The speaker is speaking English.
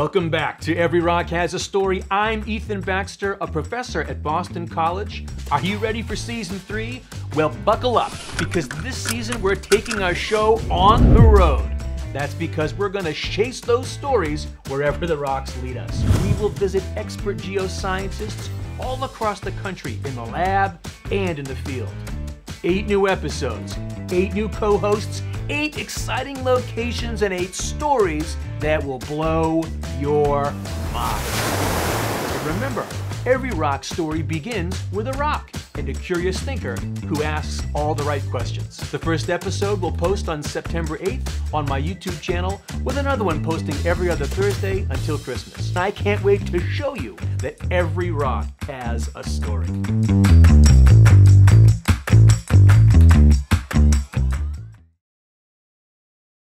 Welcome back to Every Rock Has a Story. I'm Ethan Baxter, a professor at Boston College. Are you ready for season three? Well, buckle up, because this season we're taking our show on the road. That's because we're going to chase those stories wherever the rocks lead us. We will visit expert geoscientists all across the country in the lab and in the field. Eight new episodes, eight new co hosts, eight exciting locations, and eight stories that will blow your mind. Remember, every rock story begins with a rock and a curious thinker who asks all the right questions. The first episode will post on September 8th on my YouTube channel, with another one posting every other Thursday until Christmas. I can't wait to show you that every rock has a story.